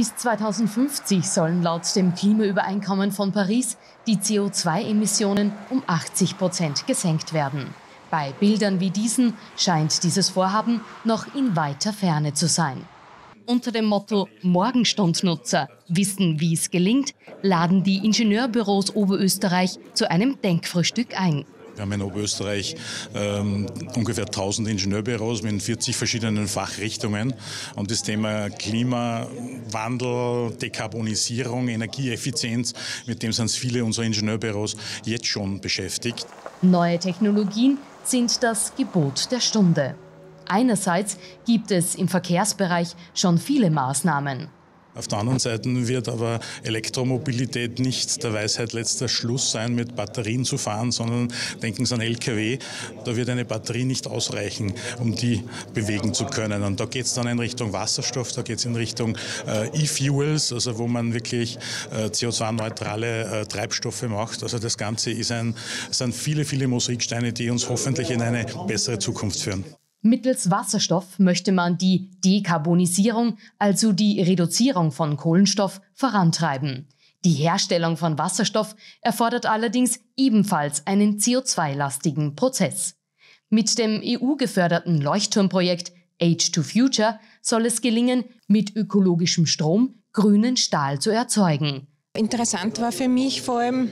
Bis 2050 sollen laut dem Klimaübereinkommen von Paris die CO2-Emissionen um 80 Prozent gesenkt werden. Bei Bildern wie diesen scheint dieses Vorhaben noch in weiter Ferne zu sein. Unter dem Motto Morgenstundnutzer wissen, wie es gelingt, laden die Ingenieurbüros Oberösterreich zu einem Denkfrühstück ein. Wir haben in Oberösterreich ähm, ungefähr 1000 Ingenieurbüros mit 40 verschiedenen Fachrichtungen. Und das Thema Klimawandel, Dekarbonisierung, Energieeffizienz, mit dem sind viele unserer Ingenieurbüros jetzt schon beschäftigt. Neue Technologien sind das Gebot der Stunde. Einerseits gibt es im Verkehrsbereich schon viele Maßnahmen. Auf der anderen Seite wird aber Elektromobilität nicht der Weisheit letzter Schluss sein, mit Batterien zu fahren, sondern denken Sie an Lkw. Da wird eine Batterie nicht ausreichen, um die bewegen zu können. Und da geht es dann in Richtung Wasserstoff, da geht es in Richtung äh, E-Fuels, also wo man wirklich äh, CO2-neutrale äh, Treibstoffe macht. Also das Ganze ist ein, sind viele, viele Mosaiksteine, die uns hoffentlich in eine bessere Zukunft führen. Mittels Wasserstoff möchte man die Dekarbonisierung, also die Reduzierung von Kohlenstoff, vorantreiben. Die Herstellung von Wasserstoff erfordert allerdings ebenfalls einen CO2-lastigen Prozess. Mit dem EU-geförderten Leuchtturmprojekt Age to Future soll es gelingen, mit ökologischem Strom grünen Stahl zu erzeugen. Interessant war für mich vor allem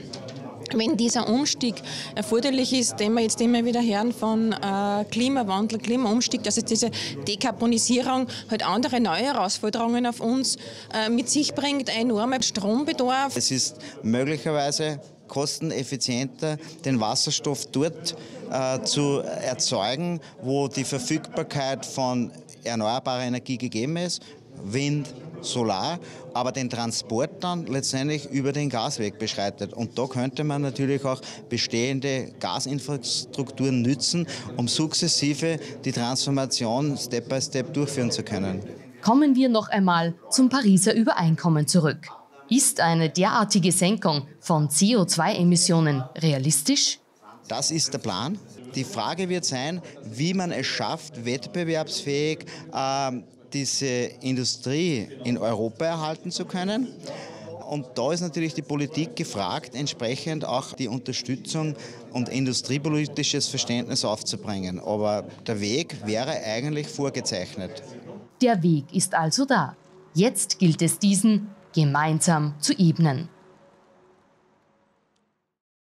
wenn dieser Umstieg erforderlich ist, den wir jetzt immer wieder hören von äh, Klimawandel, Klimaumstieg, dass also diese Dekarbonisierung halt andere neue Herausforderungen auf uns äh, mit sich bringt, enormer Strombedarf. Es ist möglicherweise kosteneffizienter, den Wasserstoff dort äh, zu erzeugen, wo die Verfügbarkeit von erneuerbarer Energie gegeben ist, Wind, Solar, aber den Transport dann letztendlich über den Gasweg beschreitet. Und da könnte man natürlich auch bestehende Gasinfrastrukturen nützen, um sukzessive die Transformation Step by Step durchführen zu können. Kommen wir noch einmal zum Pariser Übereinkommen zurück. Ist eine derartige Senkung von CO2-Emissionen realistisch? Das ist der Plan. Die Frage wird sein, wie man es schafft, wettbewerbsfähig äh, diese Industrie in Europa erhalten zu können. Und da ist natürlich die Politik gefragt, entsprechend auch die Unterstützung und industriepolitisches Verständnis aufzubringen. Aber der Weg wäre eigentlich vorgezeichnet. Der Weg ist also da. Jetzt gilt es, diesen gemeinsam zu ebnen.